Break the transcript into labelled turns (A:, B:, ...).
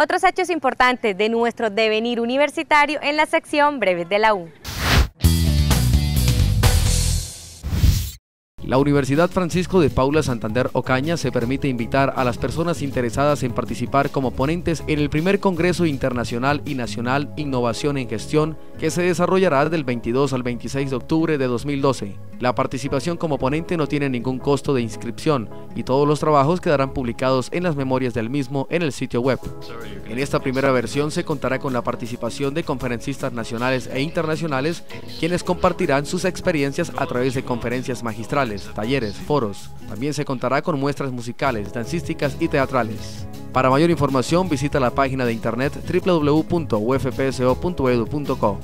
A: Otros hechos importantes de nuestro devenir universitario en la sección Breves de la U.
B: La Universidad Francisco de Paula Santander Ocaña se permite invitar a las personas interesadas en participar como ponentes en el primer Congreso Internacional y Nacional Innovación en Gestión que se desarrollará del 22 al 26 de octubre de 2012. La participación como ponente no tiene ningún costo de inscripción y todos los trabajos quedarán publicados en las memorias del mismo en el sitio web. En esta primera versión se contará con la participación de conferencistas nacionales e internacionales quienes compartirán sus experiencias a través de conferencias magistrales talleres, foros. También se contará con muestras musicales, dancísticas y teatrales. Para mayor información visita la página de internet www.ufpso.edu.co.